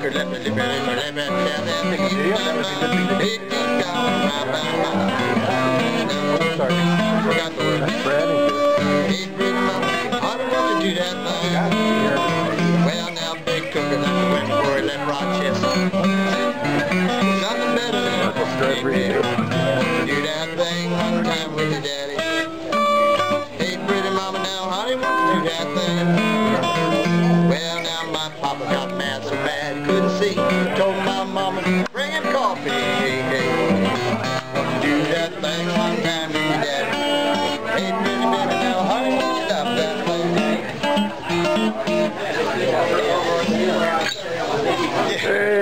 Well, now, big cooker, me went for it, let Rochester. Nothing better than baby, do that thing one time with your daddy. Pretty mama, now, honey, do that thing. Well, now, my papa got mad so couldn't see. Told my mama, bring him coffee. Hey, hey. Do that thing one time your daddy. Hey, pretty baby, now, honey, stop that thing? Hey.